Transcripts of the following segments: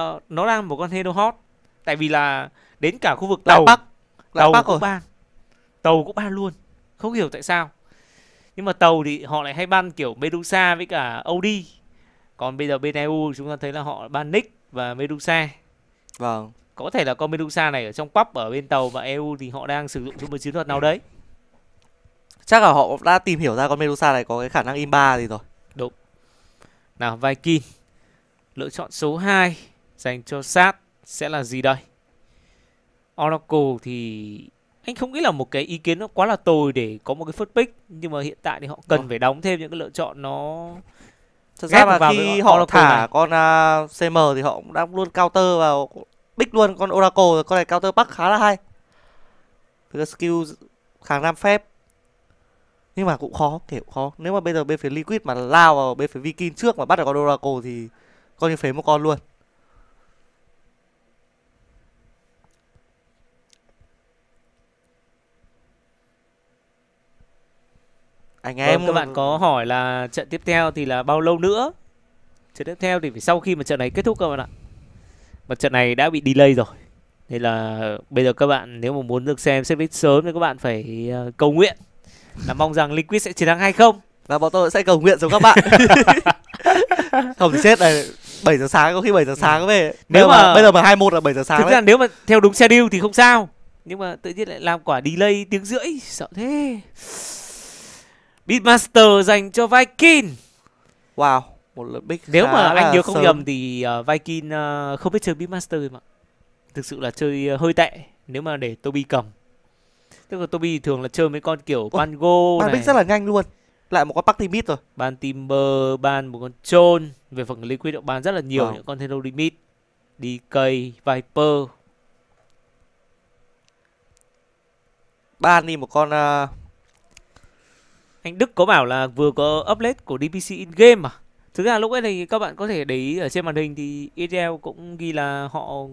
uh, nó đang một con hero hot. Tại vì là đến cả khu vực lại tàu. Bắc lại tàu bắc cũng rồi ban tàu cũng ban luôn. Không hiểu tại sao. Nhưng mà tàu thì họ lại hay ban kiểu Medusa với cả OD còn bây giờ bên EU chúng ta thấy là họ ban Nick và Medusa. Vâng. Có thể là con Medusa này ở trong pub ở bên tàu và EU thì họ đang sử dụng cho một chiến thuật nào đấy. Chắc là họ đã tìm hiểu ra con Medusa này có cái khả năng imba gì rồi. Nào Viking. Lựa chọn số 2 dành cho sát sẽ là gì đây? Oracle thì anh không nghĩ là một cái ý kiến nó quá là tồi để có một cái first pick nhưng mà hiện tại thì họ cần Vâng. phải đóng thêm những cái lựa chọn nó thật ra là khi họ Oracle thả này. con à, CM thì họ cũng đã luôn counter vào bích luôn con Oracle con này counter bắc khá là hay. Với skill kháng nam phép. Nhưng mà cũng khó kiểu khó. Nếu mà bây giờ bên phía liquid mà lao vào bên phía viking trước mà bắt được con oracle thì coi như phế một con luôn anh Vâng, em các bạn có hỏi là trận tiếp theo thì là bao lâu nữa? Trận tiếp theo thì phải sau khi mà trận này kết thúc các bạn ạ? Và trận này đã bị delay rồi. Nên là bây giờ các bạn nếu mà muốn được xem set list sớm thì các bạn phải ờ, cầu nguyện là mong rằng Liquid sẽ chiến thắng hay không. Và bọn tôi sẽ cầu nguyện giống các bạn. Không thì chết này 7 giờ sáng có khi 7 giờ sáng về. Nếu nếu mà, mà- bây giờ mà 21 là 7 giờ sáng thực đấy. ra nếu mà theo đúng schedule thì không sao. Nhưng mà tự nhiên lại làm quả delay tiếng rưỡi sợ thế Beatmaster dành cho Viking wow một lượt big Nếu mà anh nhớ không sớm. nhầm thì uh, Viking uh, không biết chơi Beatmaster mà Thực sự là chơi uh, hơi tệ nếu mà để Toby cầm. Tức là Toby thường là chơi mấy con kiểu Pango ban này, big rất là nhanh luôn lại một con party mid rồi ban Timber, ban một con Chôn. Về phần Liquid ban rất là nhiều Vâng. những con Hero Limit. DK, Viper. ban đi một con à, Anh Đức có bảo là vừa có update của DPC in game mà. Thực ra lúc ấy thì các bạn có thể để ý ở trên màn hình thì ETL cũng ghi là họ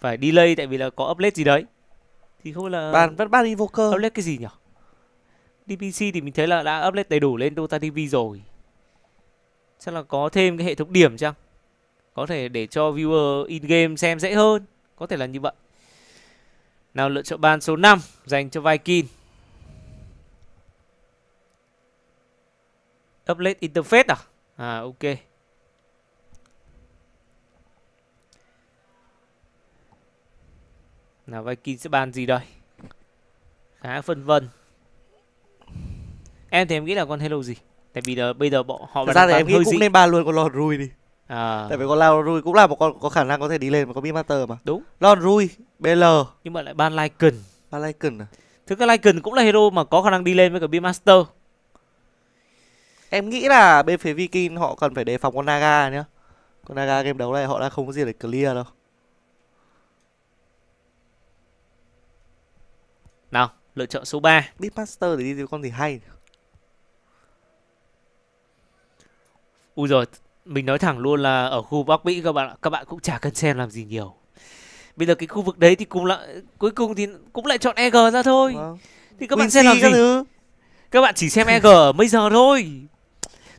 phải delay tại vì là có update gì đấy. Thì không là ban vẫn ban invoker update cái gì nhỉ? DPC thì mình thấy là đã update đầy đủ lên Dota TV rồi. Chắc là có thêm cái hệ thống điểm chăng? Có thể để cho viewer in game xem dễ hơn. Có thể là như vậy. Nào lựa chọn ban số 5 dành cho Viking. Update interface à? À ok. Nào Viking sẽ ban gì đây? Khá phân vân. Em thì em nghĩ là con hello gì? Tại vì là bây giờ bọn họ thật ra thì em nghĩ cũng dị. nên ban luôn con lon rui đi À, tại vì con lon rui cũng là một con có khả năng có thể đi lên một con beatmaster mà Đúng. lon rui bl nhưng mà lại ban Lycan. ban Lycan à Thực ra Lycan cũng là hero mà có khả năng đi lên với cả Beastmaster. Em nghĩ là bên phía viking họ cần phải đề phòng con naga nhá con naga game đấu này họ đang không có gì để clear đâu Nào, lựa chọn số 3. beatmaster thì đi với con gì hay Ui rồi, mình nói thẳng luôn là ở khu Bắc Mỹ các bạn các bạn cũng chả cần xem làm gì nhiều. Bây giờ cái khu vực đấy thì cũng là cuối cùng thì cũng lại chọn EG ra thôi. Vâng. Thì các bạn Quincy xem làm gì? Các bạn chỉ xem EG ở bây giờ thôi.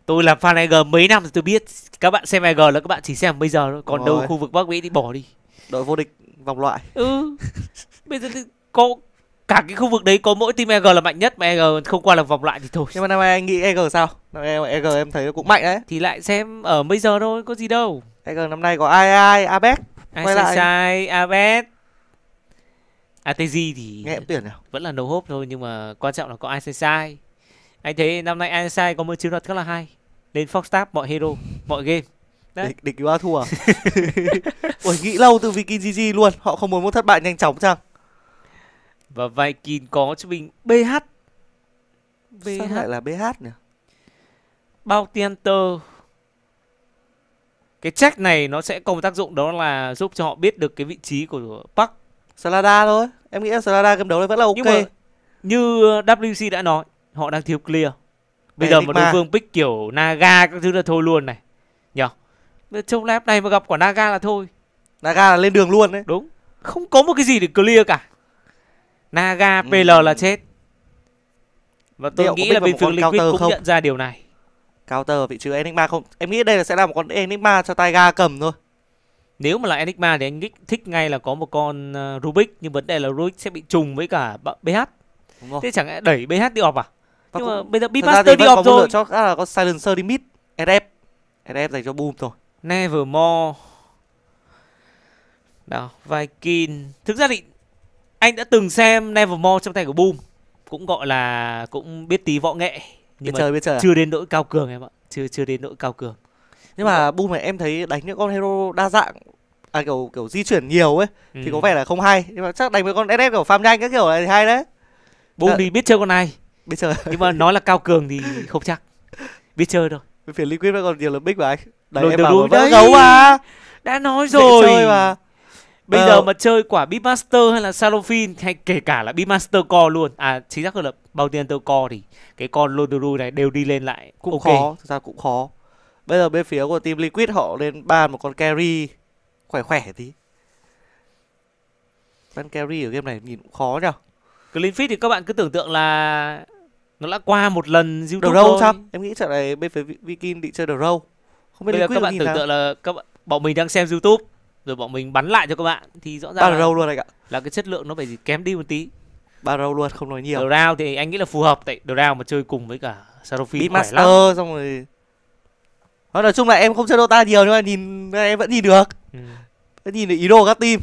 Tôi làm fan EG mấy năm rồi tôi biết. Các bạn xem EG là các bạn chỉ xem bây giờ thôi. Còn đâu Rồi. khu vực Bắc Mỹ thì bỏ đi. đội vô địch vòng loại Ừ. Bây giờ thì có cả cái khu vực đấy có mỗi team EG là mạnh nhất mà EG không qua được vòng loại thì thôi. nhưng mà năm nay anh nghĩ EG sao năm nay EG em thấy cũng mạnh đấy Thì lại xem ở bây giờ thôi, có gì đâu. EG năm nay có ai ai Abex Quay lại. Sai, Avet, ATG thì nghe em tuyển nào vẫn là no hope thôi nhưng mà quan trọng là có Sai. Anh thấy năm nay Sai có một chiến thuật rất là hay. Lên Foxtap mọi hero, mọi game. Đấy. địch địch cứu A thua à? Ui nghĩ lâu từ Viking GG luôn họ không muốn một thất bại nhanh chóng chăng Và Viking có cho mình BH. sao BH lại là BH nhỉ Bounty Hunter. Cái check này nó sẽ có một tác dụng đó là giúp cho họ biết được cái vị trí của Park. Slada thôi em nghĩ là Slada game đấu này vẫn là ok Nhưng mà như WC đã nói, họ đang thiếu clear. Bây giờ mà đối phương pick kiểu Naga các thứ là thôi luôn này. Nhở? Trong lab này mà gặp quả Naga là thôi. Naga là lên đường luôn đấy Đúng. Không có một cái gì để clear cả. Naga, Ừ. PL là chết. Và tôi có nghĩ là bên con Liquid cũng không? nhận ra điều này. counter vị trí Enigma không em nghĩ đây là sẽ là một con Enigma cho Taiga cầm thôi nếu mà là enigma thì anh thích, thích ngay là có một con uh, rubik nhưng vấn đề là rubik sẽ bị trùng với cả bh đúng không thế chẳng lẽ đẩy bh đi off à Và nhưng cũng- mà bây giờ thì beatmaster đi off có một lựa rồi. chọn khác là con silencer đi mid sf sf dành cho boom rồi nevermore. Nào viking. Thực ra thì anh đã từng xem nevermore trong tay của boom. Cũng gọi là cũng biết tí võ nghệ. Biết nhưng mà chơi biết chơi à? chưa đến nỗi cao cường em ạ. Chưa chưa đến nỗi cao cường. Nhưng mà boom này em thấy đánh những con hero đa dạng à kiểu kiểu di chuyển nhiều ấy thì Ừ. có vẻ là không hay. Nhưng mà chắc đánh với con sf kiểu farm nhanh các kiểu này thì hay đấy. Boom Ờ. thì biết chơi con này biết chơi. Nhưng mà nói là cao cường thì không chắc. Biết chơi thôi bên phía liquid vẫn còn nhiều lần big mà anh. Lôi em vẫn đấy. gấu mà. Đã nói rồi chơi mà. Bây Ờ. giờ mà chơi quả beatmaster hay là salofin hay kể cả là beatmaster core luôn. À chính xác hơn là bounty core thì cái con Loduru này đều đi lên lại. Cũng ok. khó thực ra cũng khó. Bây giờ bên phía của team liquid họ lên ban một con carry khỏe khỏe tí. Ban carry ở game này nhìn cũng khó nhở clean fit thì các bạn cứ tưởng tượng là nó đã qua một lần youtube râu thôi sao? Em nghĩ trận này bên phía Vi- viking định chơi đầu râu. Không biết bây giờ các bạn tưởng nào? tượng là các bạn bọn mình đang xem youtube rồi bọn mình bắn lại cho các bạn thì rõ ba ràng là, râu luôn anh ạ. là cái chất lượng nó phải kém đi một tí. Ba đầu luôn không nói nhiều. Đầu round thì anh nghĩ là phù hợp tại đầu round mà chơi cùng với cả lắm Beatmaster xong rồi nói, nói chung là em không chơi Dota nhiều nhưng mà nhìn em vẫn nhìn được. Ừ. vẫn nhìn được ý đồ các team.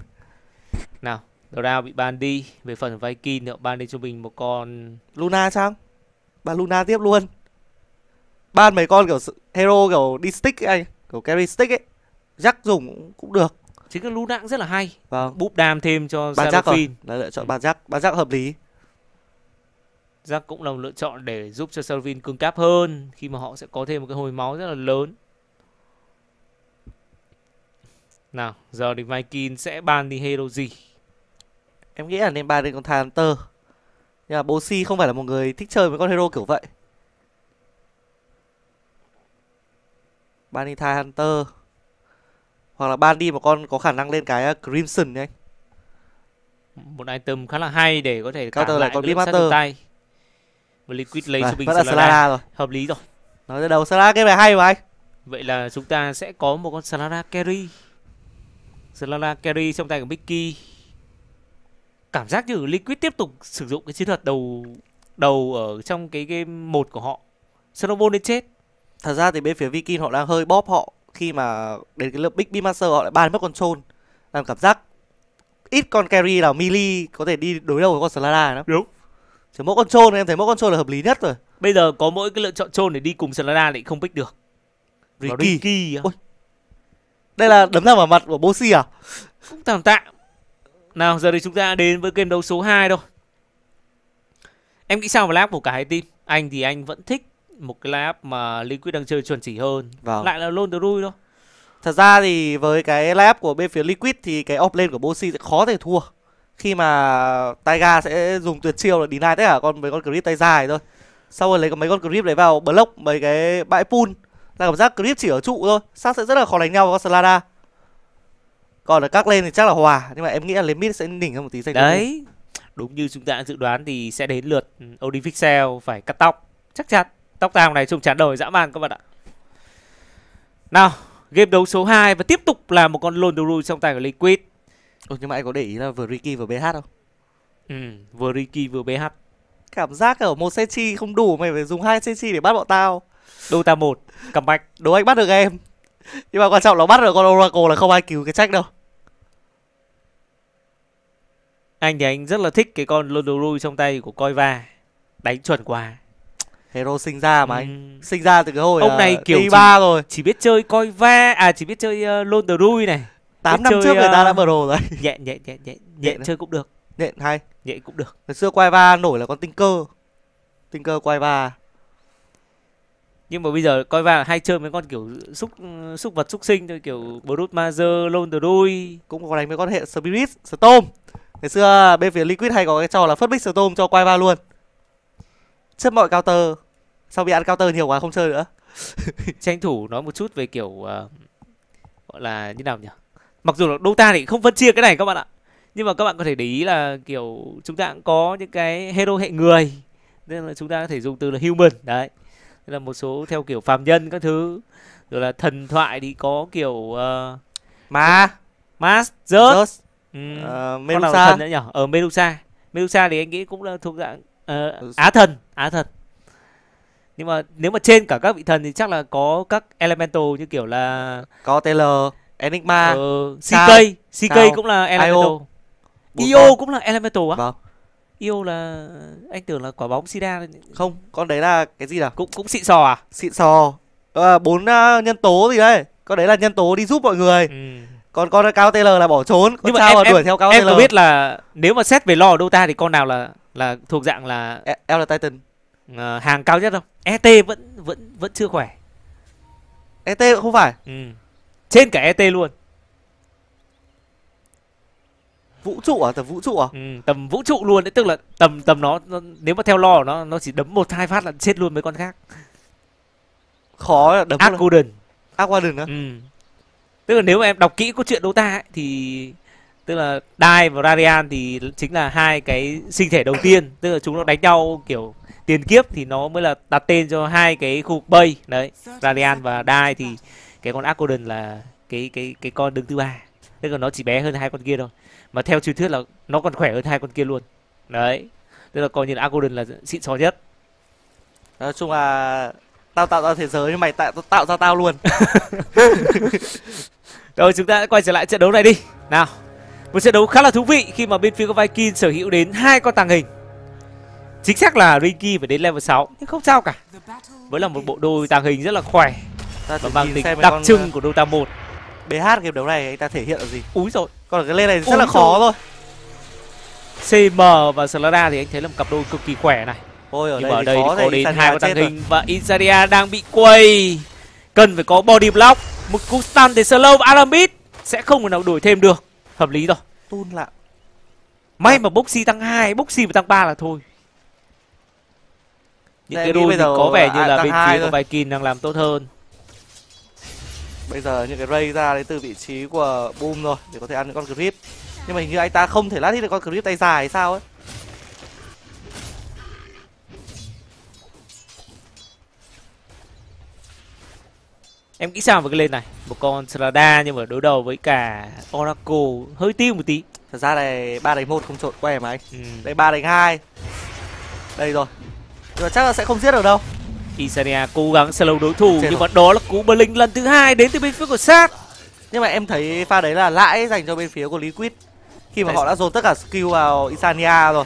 Nào đầu round bị ban đi. Về phần Viking thì họ ban đi cho mình một con Luna chăng ba Luna tiếp luôn. Ban mấy con kiểu hero kiểu đi stick ấy anh kiểu carry stick ấy. Jack dùng cũng, được. Chính cái Luna cũng rất là hay. Vâng. Búp đam thêm cho ban Jack rồi là lựa chọn ban Jack. Ban Jack hợp lý. Jack cũng là một lựa chọn để giúp cho Sarofin cứng cáp hơn khi mà họ sẽ có thêm một cái hồi máu rất là lớn. Nào giờ thì Viking sẽ ban đi hero gì? Em nghĩ là nên ban lên con Thai Hunter nhưng mà Bossy không phải là một người thích chơi với con hero kiểu vậy. Ban đi Thai Hunter. Hoặc là ban đi một con có khả năng lên cái uh, Crimson đấy anh. Một item khá là hay để có thể Counter lại con Beatmaster. tay và Liquid lấy Vâng, cho Slara. Slara rồi. Hợp lý rồi. Nói từ đầu Slara game này hay mà anh. Vậy là chúng ta sẽ có một con Slara carry. Slara carry trong tay của Mickey cảm giác như Liquid tiếp tục sử dụng cái chiến thuật đầu đầu ở trong cái game một của họ. Snowball đến chết. Thật ra thì bên phía Viking họ đang hơi bóp họ khi mà đến cái lớp Big Beam Master họ lại ban mất con trôn làm cảm giác ít con carry nào melee có thể đi đối đầu với con Slara lắm. Đúng. chỉ mỗi con trôn em thấy mỗi con trôn là hợp lý nhất rồi. Bây giờ có mỗi cái lựa chọn trôn để đi cùng Slara lại không pick được. Ricky. Ricky. Ôi. đây là đấm ra vào mặt của Bossy à? Cũng tạm tạm nào giờ thì chúng ta đến với game đấu số 2 thôi em nghĩ sao về lap của cả hai team anh thì anh vẫn thích một cái lap mà Liquid đang chơi chuẩn chỉ hơn vâng lại là lôn đôi thôi Thật ra thì với cái lap của bên phía Liquid thì cái off lane của Bossy sẽ khó thể thua. Khi mà Taiga sẽ dùng tuyệt chiêu là deny tất cả con mấy con creep tay dài thôi. Sau rồi lấy mấy con creep đấy vào block mấy cái bãi pool. Là cảm giác creep chỉ ở trụ thôi. Xác sẽ rất là khó đánh nhau với con Slada. Còn ở các lane thì chắc là hòa. Nhưng mà em nghĩ là lên mid sẽ đỉnh hơn một tí mid. đấy đúng như chúng ta đã dự đoán thì sẽ đến lượt Odin Pixel phải cắt tóc chắc chắn tóc tao này trông chán đời dã man các bạn ạ nào game đấu số 2 và tiếp tục là một con lôn trong tay của Liquid Ồ, nhưng mà anh có để ý là vừa Ricky vừa BH không? ừ, vừa Ricky vừa BH Cảm giác ở một Sechi không đủ mày phải dùng hai Sechi để bắt bọn tao. Dota 1 comeback Đố anh bắt được em. Nhưng mà quan trọng là bắt được con Oracle là không ai cứu cái trách đâu. Anh thì anh rất là thích cái con Lodorui trong tay của Koiva đánh chuẩn quá. Hero sinh ra mà anh. Ừm, sinh ra từ cái hồi Ông này kiểu đi ba rồi. chỉ biết chơi Koiva à chỉ biết chơi uh, Lodorui này. 8 biết năm chơi, trước người ta ờ, đã pro rồi. nhẹ nhẹ nhẹ nhẹ nhẹ chơi cũng được. Nhện hay. Nhẹ cũng được. Ngày xưa quay va nổi là con tinh cơ tinh cơ quay va. Nhưng mà bây giờ Koiva hay chơi mấy con kiểu xúc xúc vật xúc sinh thôi kiểu Brute Mazer Lodorui cũng có đánh với con hệ spirit storm ngày xưa bên phía liquid hay có cái trò là phất bích storm cho quay va luôn. Chấp mọi counter sau bị ăn counter nhiều quá không chơi nữa. Tranh thủ nói một chút về kiểu ờ, gọi là như nào nhỉ? Mặc dù là Dota thì không phân chia cái này các bạn ạ. Nhưng mà các bạn có thể để ý là kiểu chúng ta cũng có những cái hero hệ người. Nên là chúng ta có thể dùng từ là human đấy. Thế là một số theo kiểu phàm nhân các thứ. Rồi là thần thoại thì có kiểu mà Mars rớt Rớt, ừ. ờ, là Medusa. thần nữa nhỉ ở Medusa. Medusa thì anh nghĩ cũng là thuộc dạng ờ, Ừ. á thần á thần. Nhưng mà nếu mà trên cả các vị thần thì chắc là có các elemental như kiểu là có Taylor Enigma uh, Sao? CK CK Sao? cũng là elemental. Io con. cũng là elemental á? Vâng. Io là anh tưởng là quả bóng sida không con đấy là cái gì nào? Cũng cũng xịn sò à? Xịn sò. Ờ, bốn ờ, nhân tố gì đấy? Con đấy là nhân tố đi giúp mọi người. Ừ. còn con cao Taylor là bỏ trốn. Con Nhưng mà sao em- mà em- đuổi theo cao em Taylor có biết là nếu mà xét về lore ở Dota thì con nào là là thuộc dạng là E- Elder Titan. Ờ, hàng cao nhất không? ET vẫn vẫn vẫn chưa khỏe. ET cũng không phải. Ừ. trên cả ET luôn. Vũ trụ à? Tầm vũ trụ à? Ừ. tầm vũ trụ luôn đấy. Tức là tầm tầm nó, nó nếu mà theo lore nó nó chỉ đấm một hai phát là chết luôn mấy con khác. Khó là đấm Ác... Akuden Aquadon á? Ừ tức là nếu mà em đọc kỹ câu chuyện Dota ấy, thì tức là Dai và Radiant thì chính là hai cái sinh thể đầu tiên. Tức là chúng nó đánh nhau kiểu tiền kiếp thì nó mới là đặt tên cho hai cái khu vực bay. Đấy Radiant và Dai thì cái con Akkodon là cái cái cái con đứng thứ ba. Tức là nó chỉ bé hơn hai con kia thôi. Mà theo truyền thuyết là nó còn khỏe hơn hai con kia luôn. Đấy tức là coi như là Akkodon là xịn xò nhất. Nói chung là tao tạo ra thế giới nhưng mày tạo tạo ra tao luôn Rồi chúng ta quay trở lại trận đấu này đi. Nào. Một trận đấu khá là thú vị khi mà bên phía của Viking sở hữu đến hai con tàng hình. Chính xác là Ricky phải đến level 6 nhưng không sao cả. Vẫn là một bộ đôi tàng hình rất là khỏe ta và mang tính đặc con, trưng của Dota 1. ờ, BH game đấu này anh ta thể hiện là gì Úi rồi. còn cái lên này rất Ui là khó thôi CM và Slada thì anh thấy là một cặp đôi cực kỳ khỏe này. Ôi ở Nhưng đây, mà ở đây khó đến hai con tàng hình và Insadia đang bị quay. Cần phải có body block, một cú stun để slow và Aramid sẽ không thể nào đuổi thêm được. Hợp lý rồi. tun lạ May mà Boxy tăng 2, Boxy mà tăng 3 là thôi. Những cái giờ có vẻ như à, là tăng bên hai phía của. Viking đang làm tốt hơn. bây giờ những cái ray ra đến từ vị trí của boom rồi để có thể ăn những con grip nhưng mà hình như anh ta không thể lát hit được con grip tay dài hay sao ấy Em nghĩ sao về cái lên này? Một con Strada nhưng mà đối đầu với cả Oracle hơi tiêu một tí. thật ra này ba đánh một không trộn que mà anh Ừ. đây ba đánh hai đây rồi nhưng mà chắc là sẽ không giết được đâu Isania cố gắng slow đối thủ Chết nhưng rồi. mà đó là cú Blink lần thứ hai đến từ bên phía của sát. nhưng mà em thấy pha đấy là lãi dành cho bên phía của liquid khi mà Tại họ đã dồn tất cả skill vào Isania rồi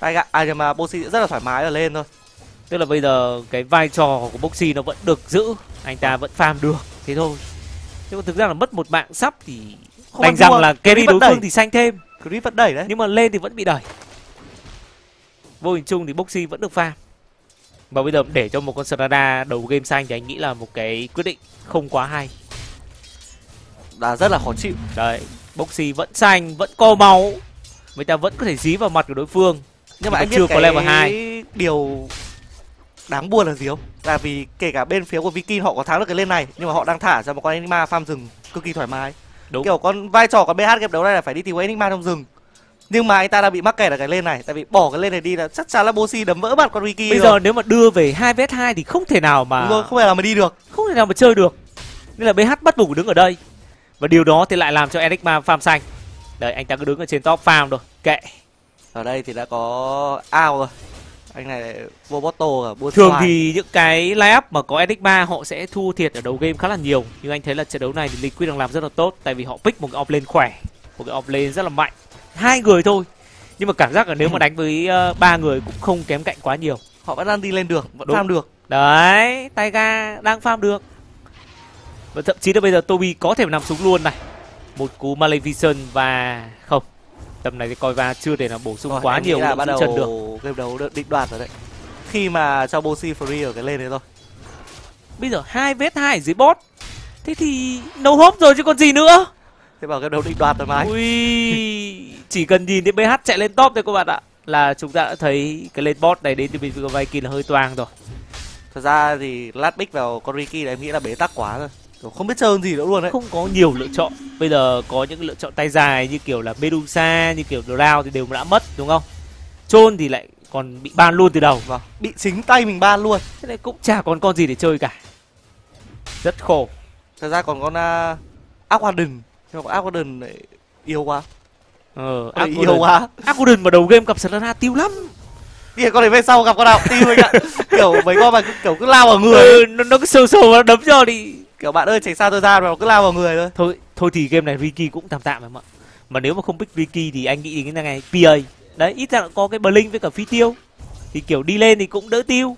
tay gạ à nhưng mà Bossy rất là thoải mái là lên thôi Tức là bây giờ cái vai trò của Boxy nó vẫn được giữ, anh ta vẫn farm được, thế thôi. Nhưng mà thực ra là mất một mạng sắp thì Không đành ăn rằng là carry đối phương thì xanh thêm. grip vẫn đẩy đấy. Nhưng mà lên thì vẫn bị đẩy. Vô hình chung thì boxy vẫn được farm. Và bây giờ để cho một con Strada đầu game xanh thì anh nghĩ là một cái quyết định không quá hay. Là rất là khó chịu. Đấy boxy vẫn xanh vẫn co máu. Người ta vẫn có thể dí vào mặt của đối phương. Nhưng mà mà anh biết chưa cái có level hai. điều đáng buồn là gì không? Là vì kể cả bên phía của Viking họ có thắng được cái lên này nhưng mà họ đang thả ra một con Enigma farm rừng cực kỳ thoải mái. Đúng. Kiểu con vai trò của BH game đấu này là phải đi tìm Enigma trong rừng. Nhưng mà anh ta đã bị mắc kẹt ở cái lên này tại vì bỏ cái lên này đi là chắc chắn là Bossy đấm vỡ mặt con Vicky bây rồi. giờ nếu mà đưa về hai vs hai thì không thể nào mà Đúng rồi, không thể nào mà đi được. Không thể nào mà chơi được. Nên là bh bắt buộc phải đứng ở đây. Và điều đó thì lại làm cho enigma farm xanh. Đấy anh ta cứ đứng ở trên top farm rồi kệ. Ở đây thì đã có ao rồi anh này vô bottle buôn Thường xoài. thì những cái line up mà có Enigma họ sẽ thua thiệt ở đầu game khá là nhiều. Nhưng anh thấy là trận đấu này thì Liquid đang làm rất là tốt Tại vì họ pick một cái offlane khỏe Một cái offlane rất là mạnh. Hai người thôi Nhưng mà cảm giác là nếu mà đánh với ờ, ba người cũng không kém cạnh quá nhiều. Họ vẫn đang đi lên đường vẫn Đúng. farm được. Đấy, Taiga đang farm được. Và thậm chí là bây giờ Toby có thể nằm súng luôn này. Một cú Maleficent và không Tầm này thì coi va chưa thể nào bổ sung Rồi, quá nhiều là bắt đầu chân được. game đấu định đoạt rồi đấy. Khi mà cho Bossy free ở cái lên đấy thôi Bây giờ hai vs hai dưới bot. Thế thì no hope rồi chứ còn gì nữa. Thế bảo game đấu định đoạt rồi mà Ui, chỉ cần nhìn thấy BH chạy lên top thôi các bạn ạ. Là chúng ta đã thấy cái lên bot này đến từ bên Viking là hơi toang rồi. thật ra thì lát pick vào con Ricky này em nghĩ là bế tắc quá rồi không biết chơi gì nữa luôn đấy Không có nhiều lựa chọn. Bây giờ có những lựa chọn tay dài như kiểu là Medusa, như kiểu Drow thì đều đã mất đúng không? Chôn thì lại còn bị ban luôn từ đầu. vâng bị chính tay mình ban luôn Thế này cũng chả còn con gì để chơi cả. Rất khổ. thật ra còn con uh, Aquadon nhưng mà con Aquadon này yêu quá ờ yêu Akuden quá Akuden mà đầu game gặp Selena tiêu lắm thì con này về sau gặp con nào tiêu anh ạ kiểu mấy con mà cứ- kiểu cứ lao vào người ừ, nó, nó cứ sâu sâu nó đấm cho thì kiểu bạn ơi tránh xa tôi ra nó cứ lao vào người thôi. Thôi thôi thì game này Ricky cũng tạm tạm em ạ. Mà nếu mà không pick Ricky thì anh nghĩ đến cái này PA đấy ít ra có cái Blink với cả phi tiêu. Thì kiểu đi lên thì cũng đỡ tiêu.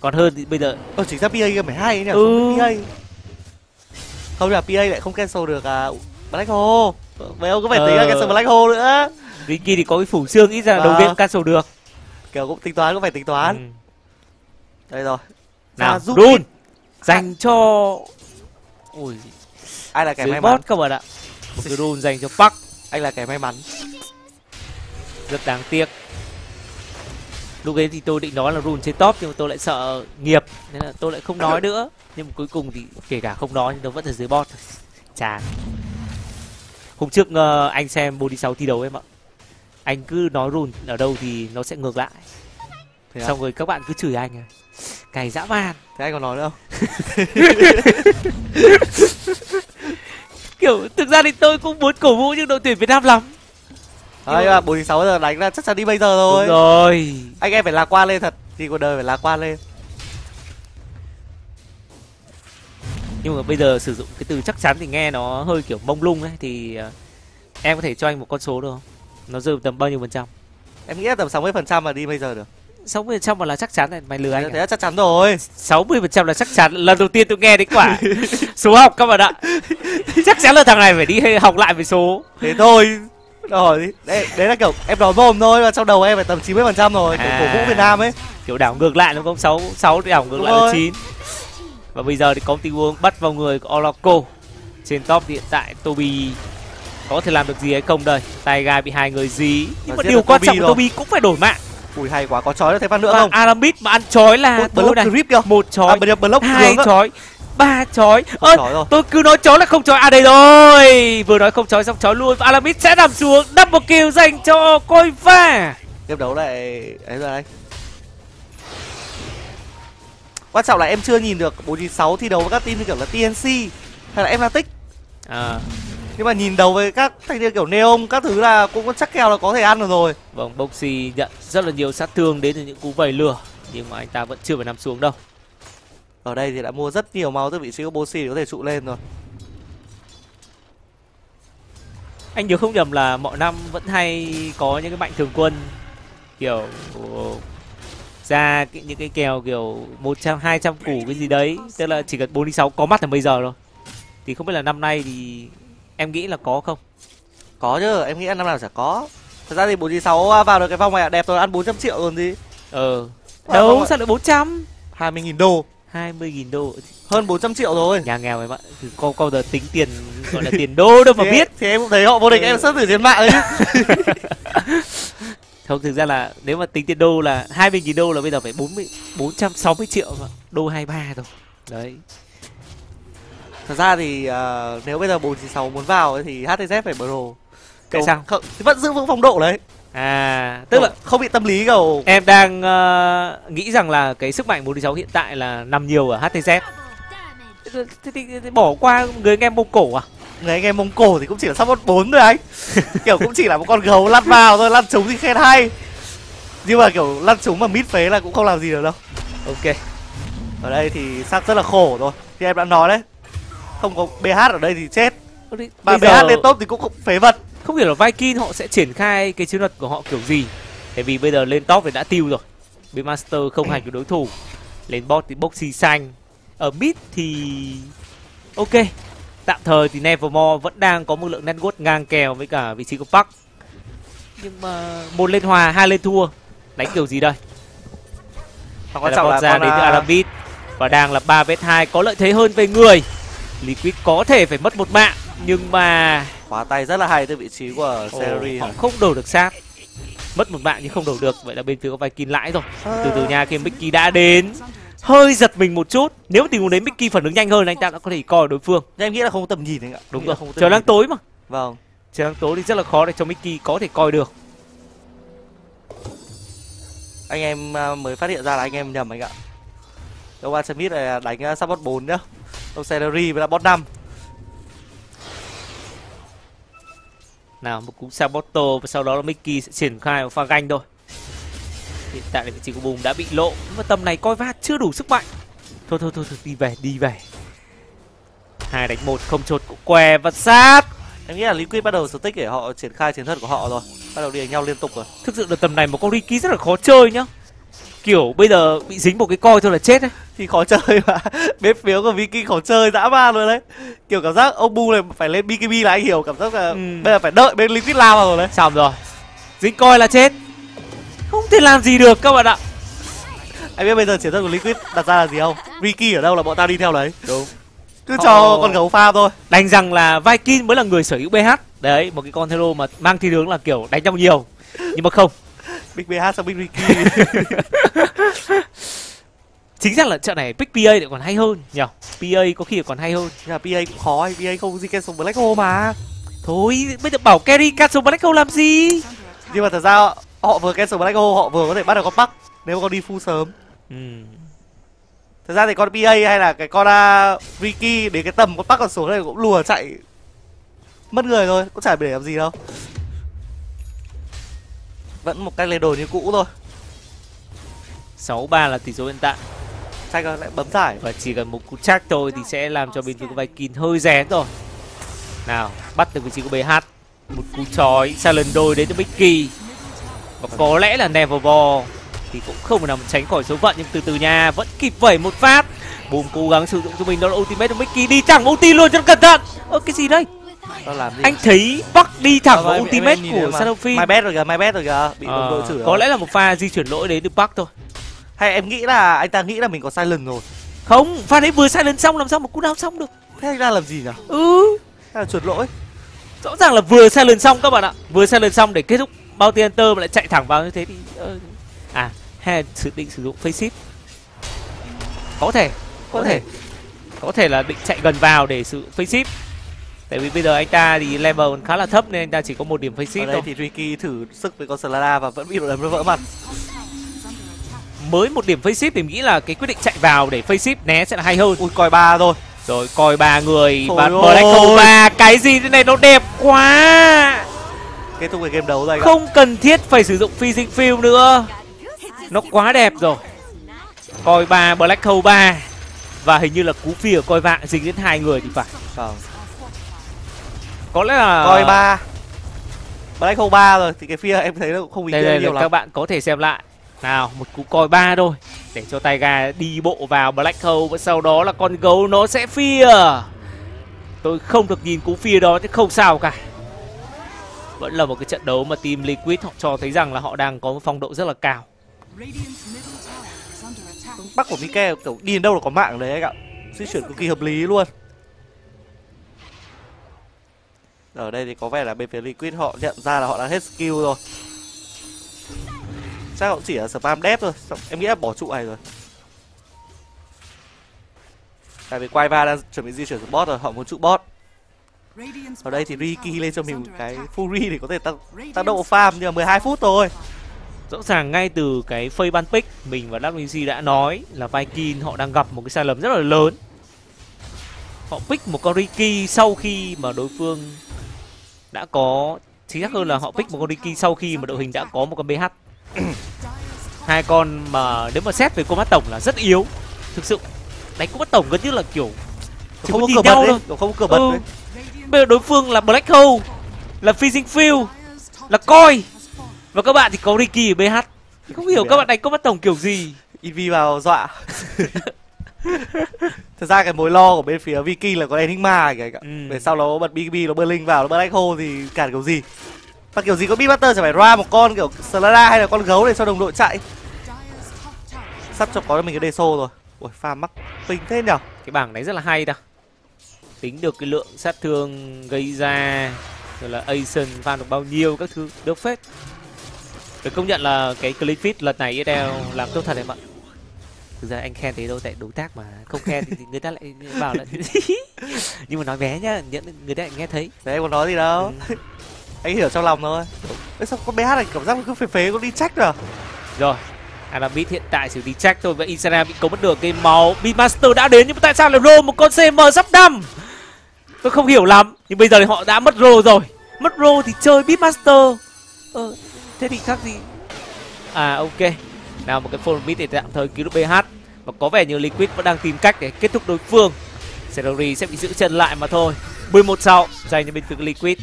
Còn hơn thì bây giờ ờ chính ra PA game phải hay nhỉ? Ừ. không PA không là PA lại không cancel được à Black Hole. Mấy ông cứ phải tính là Ờ. cancel Black Hole nữa? Ricky thì có cái phủ xương ít ra là đầu Vâng. game cancel được. Kiểu cũng tính toán cũng phải tính toán. Ừ. đây rồi. Nào run. dành cho ui. Ai là kẻ may mắn? các bạn ạ một cái run dành cho Park. Anh là kẻ may mắn. Rất đáng tiếc. Lúc ấy thì tôi định nói là run trên top nhưng mà tôi lại sợ nghiệp nên là tôi lại không nói nữa. Nhưng mà cuối cùng thì kể cả không nói nhưng nó vẫn ở dưới bot chán hôm trước ờ, anh xem body 6 thi đấu em ạ. Anh cứ nói run ở đâu thì nó sẽ ngược lại. Thế à? xong rồi các bạn cứ chửi anh à cày dã man. Thế anh còn nói nữa không? Kiểu thực ra thì tôi cũng muốn cổ vũ những đội tuyển việt nam lắm. Nhưng mà 46 giờ đánh là chắc chắn đi bây giờ thôi đúng rồi. Anh em phải lạc quan lên thật. Thì cuộc đời phải lạc quan lên. Nhưng mà bây giờ sử dụng cái từ chắc chắn thì nghe nó hơi kiểu mông lung ấy thì ờ, em có thể cho anh một con số được không? Nó rơi tầm bao nhiêu phần trăm? Em nghĩ là tầm 60 phần trăm mà đi bây giờ được sáu mươi phần trăm mà là chắc chắn này mày lừa anh thế à? là chắc chắn rồi. sáu mươi phần trăm là chắc chắn lần đầu tiên tôi nghe đến quả. Số học các bạn ạ. Chắc chắn là thằng này phải đi học lại về số. Thế thôi. Rồi đấy, đấy là kiểu em nói mồm thôi mà trong đầu em phải tầm 90 phần trăm rồi kiểu À. cổ vũ Việt Nam ấy. Kiểu đảo ngược lại đúng không? Sáu sáu đảo ngược Đúng lại là chín. Và bây giờ thì có tình huống bắt vào người của Oracle trên top hiện tại Toby có thể làm được gì hay không đây? Tay gai bị hai người dí. Nhưng Và mà điều quan trọng là. Toby cũng phải đổi mạng ui hay quá có chói được thêm phát nữa không? Aramid mà ăn chói là thôi block này. grip kìa. Một à chói giờ block hai chói ba chói. Ơ tôi cứ nói chói là không chói. À đây rồi. Vừa nói không chói xong chói luôn. Và Aramid sẽ nằm xuống. Double kill dành cho coi pha game đấu lại ấy rồi anh quan trọng là em chưa nhìn được. 46 thi đấu với các team như kiểu là TNC hay là Fnatic à, nhưng mà nhìn đầu với các thanh niên kiểu Neon các thứ là cũng có chắc kèo là có thể ăn được rồi. Vâng Boxy nhận rất là nhiều sát thương đến từ những cú vẩy lửa nhưng mà anh ta vẫn chưa phải nằm xuống đâu. Ở đây thì đã mua rất nhiều máu từ vị trí của Bossy để có thể trụ lên rồi. Anh nhớ không nhầm là mọi năm vẫn hay có những cái mạnh thường quân kiểu ra những cái kèo kiểu một trăm hai trăm củ cái gì đấy tức là chỉ cần bốn sáu có mắt là bây giờ rồi. Thì không biết là năm nay thì em nghĩ là có không? Có chứ em nghĩ là năm nào chả có. Thật ra thì 46 vào được cái vòng này đẹp rồi ăn 400 triệu còn gì. Ờ. À, đâu sao lại bốn trăm? 20 nghìn đô. Hai mươi nghìn đô. Hơn 400 triệu rồi. Nhà nghèo em ạ thì có câu giờ tính tiền gọi là tiền đô đâu mà Thế- biết. thì em cũng thấy họ vô địch em search từ trên mạng đấy không thực ra là nếu mà tính tiền đô là hai mươi nghìn đô là bây giờ phải bốn mươi bốn trăm sáu mươi triệu mà. Đô hai ba rồi. Đấy thật ra thì ờ, nếu bây giờ 496 muốn vào thì HTZ phải bro Tại sao? không, thì vẫn giữ vững phong độ đấy. À tức là không bị tâm lý kiểu em đang ờ, nghĩ rằng là cái sức mạnh 46 hiện tại là nằm nhiều ở HTZ thế, thì, thì, thì bỏ qua người anh em mông cổ à? Người anh em mông cổ thì cũng chỉ là support 4 thôi anh. Kiểu cũng chỉ là một con gấu lăn vào thôi lăn trúng thì khen hay. Nhưng mà kiểu lăn trúng mà mít phế là cũng không làm gì được đâu. Ok. Ở đây thì sắc rất là khổ rồi. Thì em đã nói đấy không có bh ở đây thì chết. Mà bây giờ bh lên top thì cũng không phế vật. Không hiểu là Viking họ sẽ triển khai cái chiến thuật của họ kiểu gì. Tại vì bây giờ lên top thì đã tiêu rồi. Bên master không hành được đối thủ. Lên bot thì boxy xanh. Ở mid thì ok. Tạm thời thì Nevermore vẫn đang có một lượng network ngang kèo với cả vị trí của Park. Nhưng mà một lên hòa hai lên thua. Đánh kiểu gì đây? Đây quan là trọng con là ra đến từ à, Arambit và đang là 3 vs 2 có lợi thế hơn về người Liquid có thể phải mất một mạng nhưng mà khóa tay rất là hay từ vị trí của Celery họ không đổ được sát. Mất một mạng nhưng không đổ được vậy là bên phía của Viking lãi rồi. Từ từ nha khi Mickey đã đến. Hơi giật mình một chút. Nếu mà tình huống đấy Mickey phản ứng nhanh hơn anh ta đã có thể coi đối phương. Em nghĩ là không có tầm nhìn anh ạ. Đúng rồi. có trời đang tối mà. Vâng. Trời đang tối thì rất là khó để cho Mickey có thể coi được. Anh em à, mới phát hiện ra là anh em nhầm anh ạ. An Smith này đánh à, support 4 nhá ông Celery với là bot 5 nào một cú saboto và sau đó là mickey sẽ triển khai một pha ganh thôi. Hiện tại là vị trí của bùm đã bị lộ nhưng mà tầm này coi va chưa đủ sức mạnh. Thôi thôi thôi, thôi đi về đi về. Hai đánh một không chốt cũng què và sát. Em nghĩ là liquid bắt đầu stick để họ triển khai chiến thuật của họ rồi. Bắt đầu đi đánh nhau liên tục rồi. Thực sự là tầm này một con Ricky rất là khó chơi nhá kiểu bây giờ bị dính một cái coi thôi là chết đấy. Thì khó chơi mà. Bên phía của Viking khó chơi dã man luôn đấy. Kiểu cảm giác ông bu này phải lên BKB là anh hiểu cảm giác là Ừ. bây giờ phải đợi bên liquid lao vào rồi đấy. Xong rồi. Dính coi là chết. Không thể làm gì được các bạn ạ. Anh biết bây giờ chiến thuật của liquid đặt ra là gì không? Ricky ở đâu là bọn ta đi theo đấy. Đúng. Cứ Họ- cho con gấu farm thôi. đành rằng là Viking mới là người sở hữu BH đấy một cái con hero mà mang thiên hướng là kiểu đánh nhau nhiều. Nhưng mà không big BH sang big Ricky chính ra là trận này pick PA lại còn hay hơn nhỉ? PA có khi còn hay hơn. Nhưng mà PA cũng khó anh PA không di cancel Black Hole mà. Thôi bây giờ bảo carry cancel black hole làm gì? Nhưng mà thật ra họ vừa cancel Black Hole họ vừa có thể bắt được con Bắc nếu mà con đi full sớm. Ừ. thật ra thì con PA hay là cái con uh, Ricky đến cái tầm con Bắc còn xuống đây cũng lùa chạy. Mất người thôi cũng chả để làm gì đâu vẫn một cách lên đồ như cũ thôi. Sáu ba là tỷ số hiện tại. Rồi lại bấm giải. Và chỉ cần một cú chắc thôi thì sẽ làm cho bên phía của Viking hơi rén rồi. Nào bắt được vị trí của BH một cú chói xa lần đôi đến từ Mickey và có lẽ là Nevermore thì cũng không mà tránh khỏi số phận nhưng từ từ nha vẫn kịp vẩy một phát. Boom cố gắng sử dụng cho mình đó là ultimate của Mickey đi thẳng ulti luôn cho cẩn thận. Ơ cái gì đây anh thấy Bắc đi thẳng vào ultimate của. Sanofi My bad rồi kìa, my bad rồi kìa. Bị đồng đội Ờ, chửi có rồi. lẽ là một pha di chuyển lỗi đến từ Bắc thôi. Hay em nghĩ là anh ta nghĩ là mình có silent rồi. Không pha đấy vừa sai lần xong làm sao mà cú đao xong được? Thế anh ta làm gì nhỉ? ừ. Hay là chuột lỗi? rõ ràng là vừa sai lần xong các bạn ạ. Vừa sai lần xong để kết thúc bounty hunter mà lại chạy thẳng vào như thế thì ờ, à hay là sự định sử dụng face shift có thể. Có thể. Có thể là định chạy gần vào để sử dụng face shift tại vì bây giờ anh ta thì level còn khá là thấp nên anh ta chỉ có một điểm face đây thôi. thì Ricky thử sức với con Slada và vẫn bị đấm nó vỡ mặt. Mới một điểm face shift thì mình nghĩ là cái quyết định chạy vào để face shift né sẽ là hay hơn. Ui coi ba thôi. Rồi coi ba người. Trời và. Black ba cái gì thế này nó đẹp quá. Kết thúc cái game đấu rồi ạ. Không cần thiết phải sử dụng physics field nữa. Nó quá đẹp rồi. Coi ba black hole ba. Và hình như là cú phi ở coi vạ dính đến hai người thì phải. Vâng. Có lẽ là Coi ba. Black Hole 3 rồi thì cái phía em thấy nó cũng không ý đây, nhiều lắm. các bạn có thể xem lại. Nào một cú coi ba thôi để cho tay gà đi bộ vào black hole và sau đó là con gấu nó sẽ phia tôi không được nhìn cú phia đó chứ không sao cả. Vẫn là một cái trận đấu mà team liquid họ cho thấy rằng là họ đang có một phong độ rất là cao. Bắc của Mike kiểu đi đến đâu là có mạng đấy anh ạ. Di chuyển cực kỳ hợp lý luôn Ở đây thì có vẻ là bên phía Liquid họ nhận ra là họ đã hết skill rồi. Chắc họ chỉ là spam đép thôi Xong, Em nghĩ là bỏ trụ này rồi. Tại vì Quaiva đang chuẩn bị di chuyển xuống bot rồi, họ muốn trụ bot. Ở đây thì Ricky lên cho mình một cái Fury để có thể tăng, tăng độ farm nhưng mà 12 phút thôi. Rõ ràng ngay từ cái phây ban pick mình và WC đã nói là Viking họ đang gặp một cái sai lầm rất là lớn. Họ pick một con Ricky sau khi mà đối phương đã có chính xác hơn là họ pick một con Ricky sau khi mà đội hình đã có một con BH hai con mà nếu mà xét về combat tổng là rất yếu. Thực sự đánh combat tổng gần như là kiểu chỉ Không có cửa bật thôi không có cửa bật Ừ. bây giờ đối phương là Black Hole là Phishing Field là coi và các bạn thì có Ricky ở BH không hiểu các bạn đánh combat tổng kiểu gì. Invi vào dọa Thật ra cái mối lo của bên phía Viking là có Enigma kìa ạ. Ừ. Về sau nó bật BKB nó bơ linh vào nó bật Hole thì cản kiểu gì. Và kiểu gì có Beatbuster chẳng phải ra một con kiểu Slada hay là con gấu để cho đồng đội chạy. Sắp cho có cho mình cái xô rồi. Ui pha mắc tính thế nhở? Cái bảng này rất là hay ta. Tính được cái lượng sát thương gây ra rồi là Asian farm được bao nhiêu các thứ được phết. Phải công nhận là cái clip fit lần này EDL làm tốt thật em ạ thực ra anh khen thế đâu tại đối tác mà không khen thì người ta lại bảo là nhưng mà nói bé nhá người ta lại nghe thấy. Đấy còn nói gì đâu. Ừ. Anh hiểu trong lòng thôi. Ê sao con BH này cảm giác cứ phế phế có đi trách rồi rồi Anabit hiện tại xử lý check thôi và Isara bị cấu mất được cái máu Beatmaster đã đến nhưng mà tại sao lại roll một con CM sắp đâm tôi không hiểu lắm nhưng bây giờ thì họ đã mất roll rồi. Mất rô thì chơi beatmaster. Ờ thế thì khác gì? À ok nào một cái full mid thì tạm thời cứu được bh và có vẻ như liquid vẫn đang tìm cách để kết thúc đối phương. Celery sẽ bị giữ chân lại mà thôi. 11 sau dành cho bên phía liquid.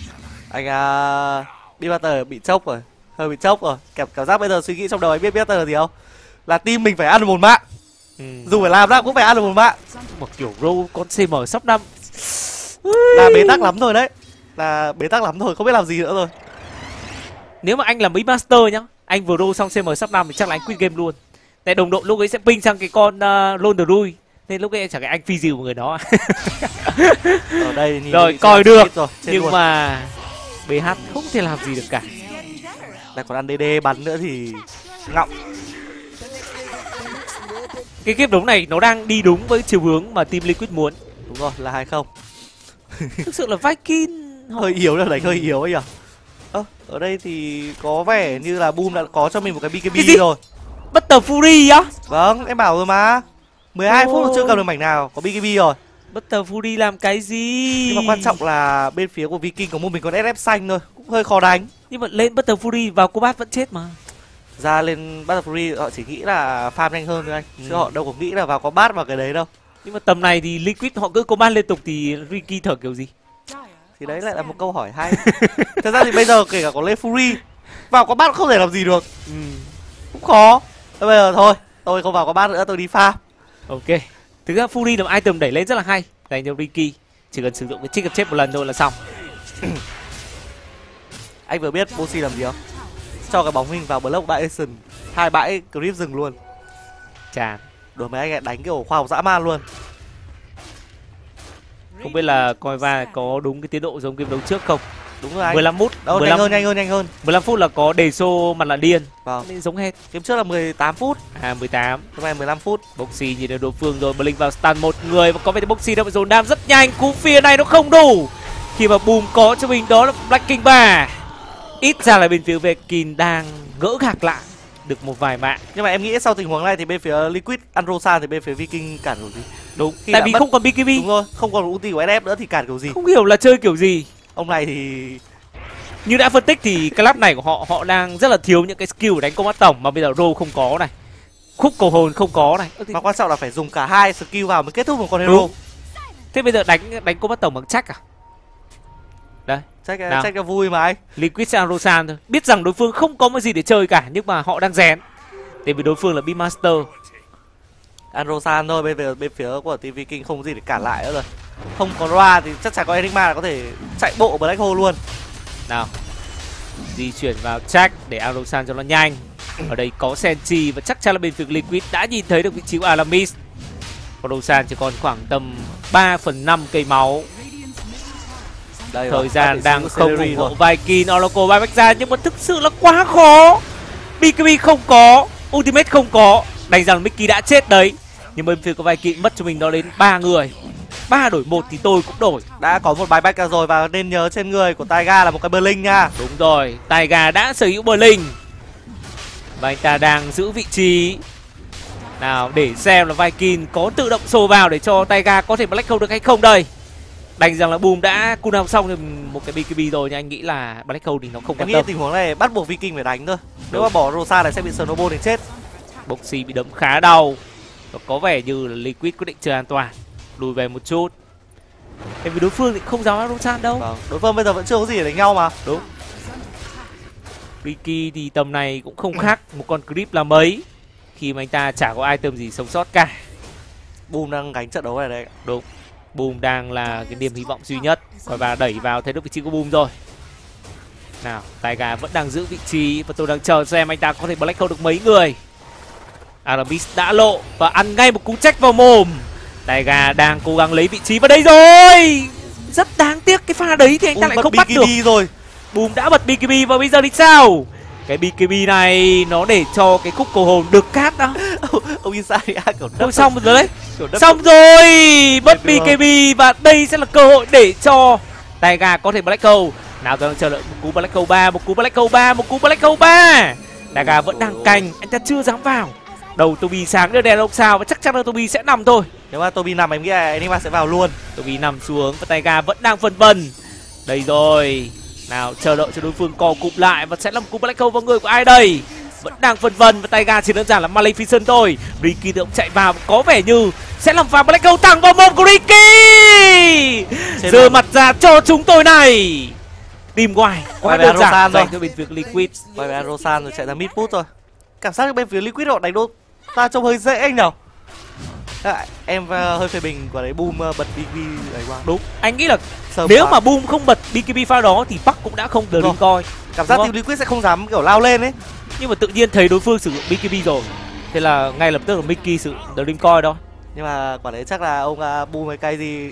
Anh à, biết Butter bị chốc rồi. Hơi bị chốc rồi. Cảm cảm giác bây giờ suy nghĩ trong đầu anh biết Butter gì không? Là team mình phải ăn được một mạng. Ừ. dù phải làm nào cũng phải ăn được một mạng. Một kiểu rô con cm sắp năm. Là bế tắc lắm rồi đấy. Là bế tắc lắm rồi không biết làm gì nữa rồi. Nếu mà anh là mấy master nhá anh vừa rô xong cm sắp năm thì chắc là anh quit game luôn. Tại đồng đội lúc ấy sẽ ping sang cái con uh, lôn rui. Nên lúc ấy chẳng cái anh phi dìu người đó. Ở đây Rồi, coi được. rồi, nhưng luôn. mà bh không thể làm gì được cả. Lại còn ăn DD bắn nữa thì ngọng. Cái kiếp đấu này nó đang đi đúng với chiều hướng mà team liquid muốn. Đúng rồi là hai không. Thực sự là viking hơi yếu là đánh hơi yếu ấy nhở ơ ở đây thì có vẻ như là boom đã có cho mình một cái BKB Cái gì? rồi. Butter fury á? Vâng em bảo rồi mà. 12 phút Ồ. mà chưa cầm được mảnh nào có BKB rồi. Butter fury làm cái gì? Nhưng mà quan trọng là bên phía của Viking có một mình con SF xanh thôi cũng hơi khó đánh. Nhưng mà lên butter fury vào combat vẫn chết mà. Ra lên Battle Free họ chỉ nghĩ là farm nhanh hơn thôi anh. Chứ Ừ. họ đâu có nghĩ là vào có bát vào cái đấy đâu. Nhưng mà tầm này thì liquid họ cứ combat liên tục thì ricky thở kiểu gì thì đấy lại là một câu hỏi hay. Thật ra thì bây giờ kể cả có lên Fury vào có bát không thể làm gì được. Ừ. cũng khó. Thế bây giờ thôi tôi không vào có bát nữa tôi đi farm. Ok. Thực ra fury là một item đẩy lên rất là hay. Dành cho ricky. Chỉ cần sử dụng cái chiếc chết một lần thôi là xong. Anh vừa biết Bossy làm gì không? Cho cái bóng hình vào block bãi Asian hai bãi grip rừng luôn. Chà. Đuổi mấy anh ấy đánh kiểu khoa học dã man luôn không biết là coi va có đúng cái tiến độ giống game đấu trước không? Đúng rồi anh. 15 phút. Đâu 15, nhanh hơn nhanh hơn nhanh hơn. 15 phút là có đề xô mặt là điên. Vâng. Nên giống hết game trước là 18 phút. À 18 hôm nay 15 phút. Boxy nhìn được đối phương rồi blink vào stun một người và có vẻ boxy đã bị dồn đam rất nhanh. Cú phía này nó không đủ. Khi mà boom có cho mình đó là black king 3 ít ra là bên phía Vekin đang gỡ gạc lại được một vài mạng. Nhưng mà em nghĩ sau tình huống này thì bên phía Liquid Androsan thì bên phía Viking cản kiểu gì đúng tại vì mất- không còn BKB đúng rồi không còn ulti của SF nữa thì cản kiểu gì? Không hiểu là chơi kiểu gì. Ông này thì như đã phân tích thì lap này của họ họ đang rất là thiếu những cái skill đánh công bắt tổng mà bây giờ roll không có này. Khúc cầu hồn không có này. Mà quan trọng là phải dùng cả hai skill vào mới kết thúc một con hero. Đúng. thế bây giờ đánh đánh công bắt tổng bằng chắc à? Check Nào. check cho vui mà anh. Liquid sang rosan thôi. Biết rằng đối phương không có một gì để chơi cả nhưng mà họ đang rèn tại vì đối phương là Beatmaster Androsan thôi bên phía bên phía của team Viking không gì để cản lại nữa rồi. Không có Roa thì chắc chắn có Enigma là có thể chạy bộ Black Hole luôn. Nào di chuyển vào check để Arosan cho nó nhanh. Ở đây có Senchi và chắc chắn là bên phía liquid đã nhìn thấy được vị trí của Alamis Arosan chỉ còn khoảng tầm 3 phần 5 cây máu. Đây thời gian đang không ủng hộ Viking Oracle bay back ra nhưng mà thực sự là quá khó. BKB không có Ultimate không có. Đánh rằng Mickey đã chết đấy nhưng bên phía của Viking mất cho mình đó đến ba người. Ba đổi một thì tôi cũng đổi. Đã có một bài back rồi và nên nhớ trên người của Taiga là một cái Berlin nha. Đúng rồi Taiga đã sở hữu Berlin. Và anh ta đang giữ vị trí. Nào để xem là Viking có tự động xô vào để cho Taiga có thể Black Hole được hay không đây. Đánh rằng là Boom đã cooldown xong một cái BKB rồi nhưng anh nghĩ là Black Hole thì nó không quan tâm. tình huống này bắt buộc Viking phải đánh thôi. Nếu mà bỏ Rosa này sẽ bị Snowball đến chết. Boxy bị đấm khá đau và có vẻ như là Liquid quyết định chơi an toàn. Lùi về một chút. Tại vì đối phương thì không dám Arosan đâu. Vâng đối phương bây giờ vẫn chưa có gì để đánh nhau mà. Đúng. Ricky thì tầm này cũng không khác một con creep là mấy. Khi mà anh ta chả có item gì sống sót cả. Boom đang gánh trận đấu này đấy. Đúng. Boom đang là cái niềm hy vọng duy nhất. Và đẩy vào thấy được vị trí của Boom rồi. Nào, Taiga vẫn đang giữ vị trí. Và tôi đang chờ xem anh ta có thể black hole được mấy người Aramis đã lộ Và ăn ngay một cú trách vào mồm. Taiga đang cố gắng lấy vị trí vào đây rồi. Rất đáng tiếc cái pha đấy thì anh ta Boom lại bật không bắt được. BKB rồi. Boom đã bật BKB và bây giờ thì sao? Cái BKB này nó để cho cái khúc cầu hồn được cát đó. Ông Isaiah kiểu Thôi xong rồi đấy. đất Xong rồi vời. BKB Và đây sẽ là cơ hội để cho Taiga có thể Black Hole. Nào đang chờ đợi một cú Black Hole 3 Một cú Black Hole 3 Một cú Black Hole 3 Taiga vẫn đang canh Anh ta chưa dám vào Đầu Tobi sáng đưa đèn ông sao Và chắc chắn là Tobi sẽ nằm thôi. Nếu mà Toby nằm em nghĩ là Enigma sẽ vào luôn. Tobi nằm xuống Và Taiga vẫn đang phân vân. Đây rồi. Nào chờ đợi cho đối phương co cụm lại và sẽ là một cú black hole vào người của ai đây? Vẫn đang vân vân và tay ga chỉ đơn giản là maleficent thôi. Ricky cũng chạy vào có vẻ như sẽ làm pha black hole thẳng vào mồm của ricky. Giơ mặt ra cho chúng tôi này. Tìm ngoài quá đơn giản Rosan rồi. dành cho bên phía liquid. Quay về rosan rồi chạy ra mid boost rồi cảm giác bên phía liquid họ đánh đô ta trông hơi dễ anh nhở à, em ờ, hơi phê bình quả đấy boom ờ, bật bv ấy quá. Đúng. Anh nghĩ là Sớm nếu quá. mà boom không bật bkb pha đó thì bắc cũng đã không Đúng. coi cảm giác đúng team liquid sẽ không dám kiểu lao lên ấy. Nhưng mà tự nhiên thấy đối phương sử dụng bkb rồi. Thế là ngay lập tức là mickey sử dụng dream coi đó. Nhưng mà quả đấy chắc là ông uh, boom với cây gì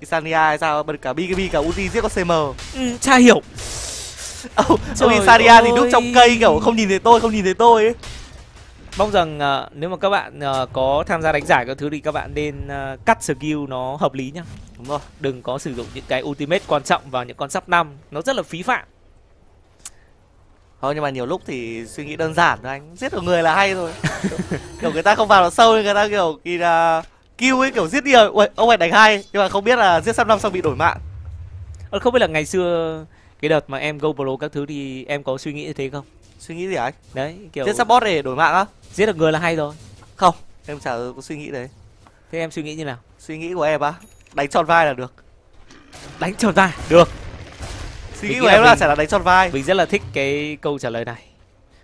Isania hay sao bật cả bkb cả ulti giết con cm ừ, chả hiểu. Ông ông Isania thì núp ơi. trong cây kiểu không nhìn thấy tôi không nhìn thấy tôi ấy mong rằng ờ, nếu mà các bạn ờ, có tham gia đánh giải các thứ thì các bạn nên ờ, cắt skill nó hợp lý nhá. Đúng rồi. Đừng có sử dụng những cái ultimate quan trọng vào những con sắp năm nó rất là phí phạm. Thôi nhưng mà nhiều lúc thì suy nghĩ đơn giản thôi anh. Giết được người là hay rồi. Kiểu người ta không vào được sâu nên người ta kiểu kỳ là Kill ấy kiểu giết nhiều Uầy, ông này đánh hay. Nhưng mà không biết là giết sắp năm xong bị đổi mạng. Ờ, không biết là ngày xưa cái đợt mà em go pro các thứ thì em có suy nghĩ như thế không? Suy nghĩ gì anh? Đấy kiểu Giết support để đổi mạng á giết được người là hay rồi. Không Em chả có suy nghĩ đấy. Thế em suy nghĩ như nào? Suy nghĩ của em á Đánh tròn vai là được. Đánh tròn vai? Được. Suy nghĩ nghĩ của em là mình- sẽ là đánh tròn vai. mình rất là thích cái câu trả lời này.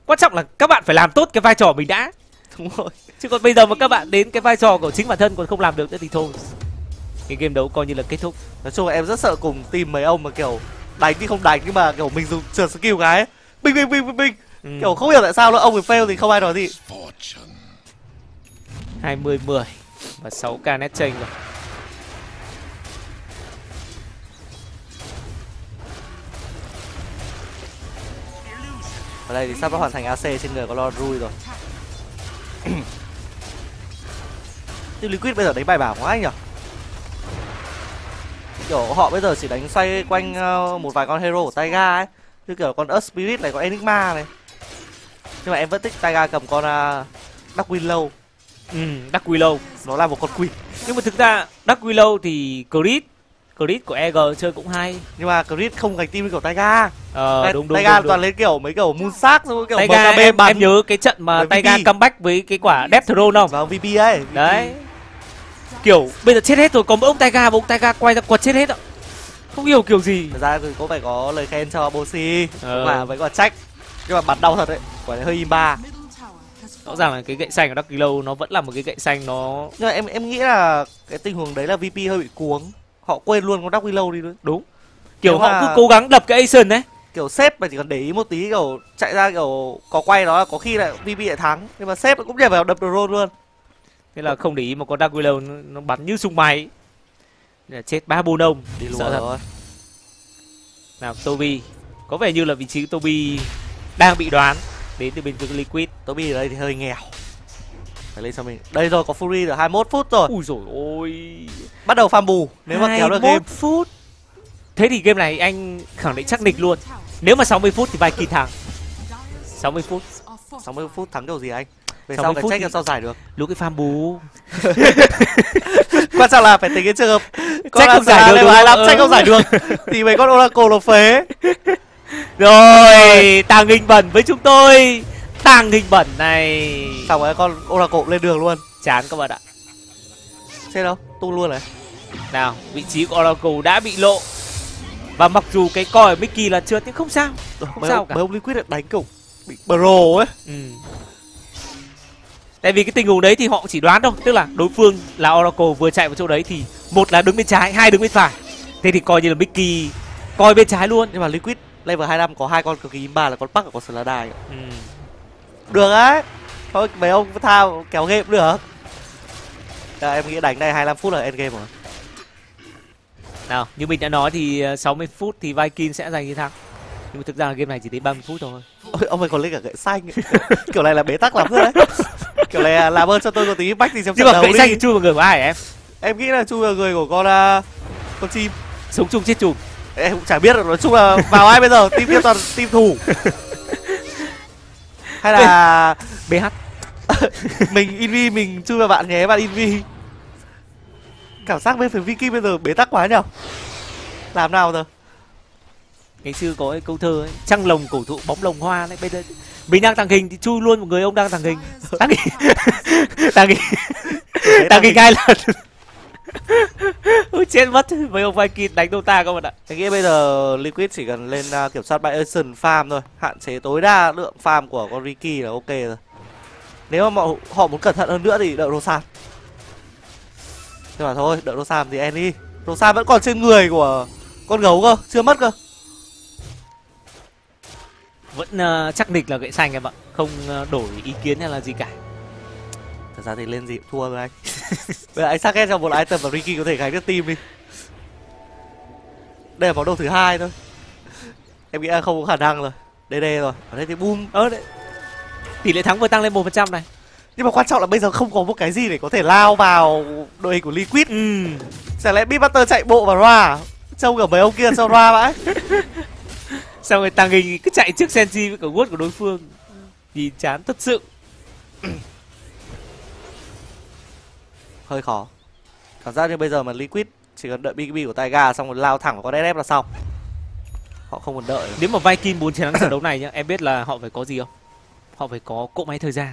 Quan trọng là các bạn phải làm tốt cái vai trò mình đã. Đúng rồi. Chứ còn bây giờ mà các bạn đến cái vai trò của chính bản thân còn không làm được nữa thì thôi. Cái game đấu coi như là kết thúc. Nói chung là em rất sợ cùng team mấy ông mà kiểu Đánh thì không đánh nhưng mà kiểu mình dùng trượt skill cái. Ấy. Binh binh binh binh binh ừ. Kiểu không hiểu tại sao nữa ông ấy fail thì không ai nói gì. Fortune. 20 10 và 6 k net chênh rồi. Ở đây thì sắp đã hoàn thành AC trên người có lo rui rồi. Team Liquid bây giờ đánh bài bản quá anh nhở Kiểu họ bây giờ chỉ đánh xoay quanh ờ, một vài con hero của Taiga ấy. Như kiểu con Earth Spirit này, con Enigma này Nhưng mà em vẫn thích Taiga cầm con uh, Dark Willow ừ Dark Willow Nó là một con quỷ nhưng mà thực ra Dark Willow thì Creed Creed của EG chơi cũng hay. Nhưng mà Creed không gạch team như kiểu Taiga ờ Tai- đúng đúng Taiga đúng, toàn đúng. lên kiểu mấy kiểu Moonsack rồi kiểu Taiga MKB em, bắn. em nhớ cái trận mà Taiga comeback với cái quả Death Throne không? Vào VP ấy VP. đấy. Kiểu bây giờ chết hết rồi có mỗi ông Taiga mà ông Taiga quay ra quật chết hết ạ. Không hiểu kiểu gì. Thật ra thì cũng phải có lời khen cho Bossy. Ờ. Cũng là phải có trách Nhưng mà bắn đau thật đấy Quả này hơi imba rõ ràng là cái gậy xanh của Dark Willow nó vẫn là một cái gậy xanh nó Nhưng mà em em nghĩ là Cái tình huống đấy là VP hơi bị cuống. Họ quên luôn con Dark Willow đi nữa đúng. Kiểu Nếu họ mà- cứ cố gắng đập cái Asian đấy. Kiểu sếp mà chỉ cần để ý một tí kiểu Chạy ra kiểu có quay đó là có khi lại VP lại thắng. Nhưng mà sếp cũng nhảy vào đập drone luôn. Thế là không để ý một con Dark Willow nó, nó bắn như súng máy. Là chết ba bồn ông. Đi luôn sợ thật. rồi. Nào Toby. Có vẻ như là vị trí Toby đang bị đoán. Đến từ bên phía Liquid. Toby ở đây thì hơi nghèo. Phải lên cho mình. Đây rồi có Fury được 21 phút rồi. Ui rồi ôi. Bắt đầu farm bù Nếu mà kéo được game. 21 phút. Thế thì game này anh khẳng định chắc nịch luôn. Nếu mà 60 phút thì Viking thắng 60 phút. 60 phút thắng kiểu gì anh? Về 60 sau phút check làm sao giải được. Lúc cái farm bú Quan trọng là phải tính cái trường hợp. Check không giải được, 25 không? check không Ừ. giải được Thì mấy con Oracle nó phế rồi tàng hình bẩn với chúng tôi. Tàng hình bẩn này. Xong rồi con Oracle lên đường luôn. Chán các bạn ạ. Xem đâu tung luôn này. Nào vị trí của Oracle đã bị lộ. Và mặc dù cái coi Mickey là trượt nhưng không sao. Không mấy sao ông, cả. mấy ông Liquid đánh kiểu bị bro ấy. Ừ. tại vì cái tình huống đấy thì họ chỉ đoán thôi. Tức là đối phương là Oracle vừa chạy vào chỗ đấy thì một là đứng bên trái hai đứng bên phải. Thế thì coi như là Mickey coi bên trái luôn. Nhưng mà Liquid level 25 có hai con cực kỳ imba là con Park và con Sladai ừ. Được đấy. Thôi mấy ông tha kéo game cũng được. À, Em nghĩ đánh này 25 phút là end game rồi. Nào như mình đã nói thì ờ, 60 phút thì Viking sẽ giành chiến thắng. Nhưng mà thực ra là game này chỉ đến 30 phút thôi. Ôi, Ông ấy còn lên cả gậy xanh. Kiểu, này là bế tắc lắm rồi đấy. Kiểu này là làm ơn cho tôi một tí bách thì xem nhưng mà gậy xanh thì chui vào người của ai hả em? Em nghĩ là chui vào người của con uh, con chim. Sống chung chết chung em cũng chả biết được nói chung là vào ai bây giờ? Team kia toàn team thủ hay là BH mình invi mình chui vào bạn nhé bạn invi. Cảm giác bên phía Vicky bây giờ bế tắc quá nhở làm nào giờ? Ngày xưa có cái câu thơ ấy, trăng lồng cổ thụ bóng lồng hoa đấy. Bây giờ mình đang tàng hình thì chui luôn một người ông đang tàng hình. Tàng hình. Tàng hình. Tàng hình. hai lần chết mất. Mấy ông Viking đánh Dota các bạn ạ Anh nghĩ bây giờ Liquid chỉ cần lên uh, kiểm soát bãi Ocean farm thôi. Hạn chế tối đa lượng farm của con Ricky là ok rồi. Nếu mà họ, họ muốn cẩn thận hơn nữa thì đợi Rosan. Nhưng mà thôi, đợi Rosan thì Annie. Rosan vẫn còn trên người của con gấu cơ, chưa mất cơ. Vẫn uh, chắc địch là gậy xanh em ạ. Không uh, đổi ý kiến hay là gì cả. Thật ra thì lên gì cũng thua rồi anh Bây giờ anh xác ghét trong một item mà Ricky có thể gánh được team đi. Đây là món đồ thứ hai thôi. Em nghĩ là không có khả năng rồi. DD rồi. Ở đây thì boom. Ơ đấy tỷ lệ thắng vừa tăng lên một phần trăm này. Nhưng mà quan trọng là bây giờ không có một cái gì để có thể lao vào đội hình của Liquid. Ừ. Chẳng lẽ Butter chạy bộ vào Ra? Trông cả mấy ông kia sao Ra vãi. Xong rồi tàng hình cứ chạy trước sensi với cả guốt của đối phương. Nhìn chán thật sự Hơi khó. Cảm giác như bây giờ mà Liquid chỉ cần đợi BKB của Taiga xong rồi lao thẳng vào con SF là xong. Họ không còn đợi. Nếu mà Viking muốn chiến thắng trận đấu này nhá em biết là họ phải có gì không? Họ phải có cỗ máy thời gian.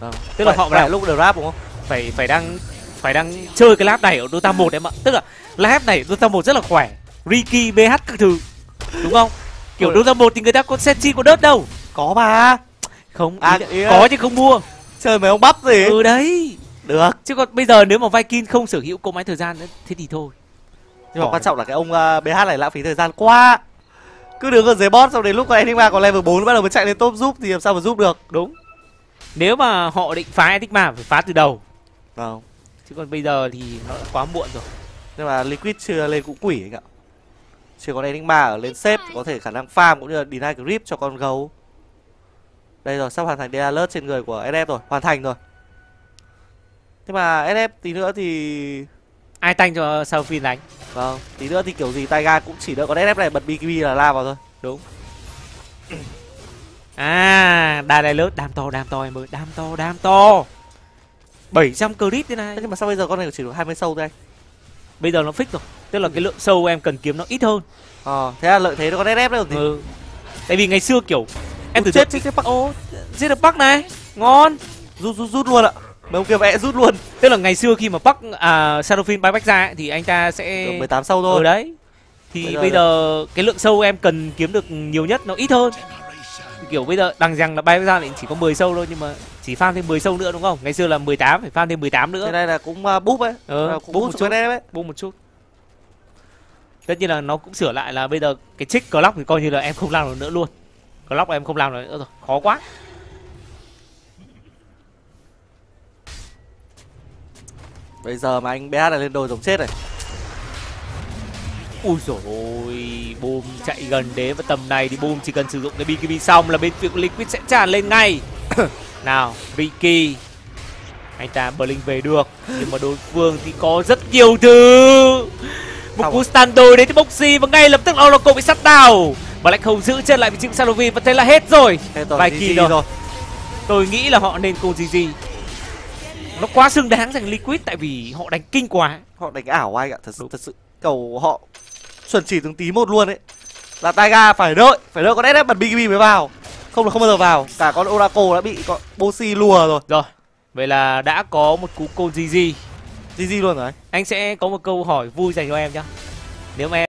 Vâng. tức là Phải- họ phải đang lúc được rap đúng không? phải phải đang phải đang chơi cái lap này ở Dota 1 em ạ. Tức là lap này Dota 1 rất là khỏe. Ricky BH các thứ. Đúng không? Kiểu Ôi. Dota 1 thì người ta có Sensi có đớt đâu. Có mà. Không À, ý là- ý là- có chứ không mua. Chơi mấy ông bắp gì? Ừ đấy Được. Chứ còn bây giờ nếu mà Viking không sở hữu cỗ máy thời gian nữa thế thì thôi. Nhưng mà quan trọng là cái ông uh, BH này lãng phí thời gian quá. Cứ đứng ở dưới boss xong đến lúc con Enigma còn level 4 bắt đầu mới chạy lên top giúp thì làm sao mà giúp được? Đúng. Nếu mà họ định phá Enigma phải phá từ đầu. Vâng. Chứ còn bây giờ thì nó đã quá muộn rồi. Nhưng mà Liquid chưa lên cũng quỷ anh ạ. Chưa có Enigma ở lên xếp có thể khả năng farm cũng như là deny grip cho con gấu. Đây rồi sắp hoàn thành DA alert trên người của SF rồi Hoàn thành rồi Thế mà SF tí nữa thì ai tanh cho sau phiên đánh? Vâng Tí nữa thì kiểu gì Taiga cũng chỉ đợi con SF này bật BKB là la vào thôi. À đà này lớn đam to đam to em ơi đam to đam to. 700 credit thế này. Thế nhưng mà sao bây giờ con này chỉ được 20 sâu thôi anh? Bây giờ nó fix rồi tức là cái lượng sâu em cần kiếm nó ít hơn. Ờ thế là lợi thế cho con SF đấy gì. Ừ. tại vì ngày xưa kiểu em Ủa, thử chết chết chết chết bắc ô giết được bắc này ngon. Rút rút rút luôn ạ mấy ông kia vẽ rút luôn. Tức là ngày xưa khi mà bắc à bay back ra ấy, thì anh ta sẽ được 18 sâu ở thôi đấy. Thì Bây bây giờ- giờ, cái lượng sâu em cần kiếm được nhiều nhất nó ít hơn. Kiểu bây giờ đằng rằng là bay ra thì chỉ có 10 sâu thôi nhưng mà chỉ farm thêm 10 sâu nữa đúng không? Ngày xưa là 18 phải farm thêm 18 nữa. Thế này là cũng uh, búp ấy. Ờ, Là cũng búp một chút SF ấy. bút một chút. Tất nhiên là nó cũng sửa lại là bây giờ cái trích clock thì coi như là em không làm được nữa luôn. Clock em không làm được nữa rồi khó quá bây giờ mà anh BH này lên đồi giống chết này. Ui dồi ôi boom chạy gần đến và tầm này thì boom chỉ cần sử dụng cái bkb xong là bên phía của liquid sẽ tràn lên ngay. Nào Vicky. Anh ta Blink về được nhưng mà đối phương thì có rất nhiều thứ. Một cú stun đồi đến từ Boxy và ngay lập tức Oracle bị sắt và lại không giữ chân lại vị trí Salovin và thế là hết rồi. Rồi Vài kỳ rồi. rồi. Tôi nghĩ là họ nên cô GG nó quá xứng đáng dành Liquid tại vì họ đánh kinh quá. Họ đánh ảo anh ạ? Thật sự Đúng. thật sự cầu họ chuẩn chỉ từng tí một luôn ấy. Là Taiga phải đợi phải đợi con SF bật BKB mới vào. Không là không bao giờ vào. Cả con Oracle đã bị con Bossy lùa rồi. Rồi vậy là đã có một cú côn GG GG luôn rồi. Anh anh sẽ có một câu hỏi vui dành cho em nhá. Nếu mà em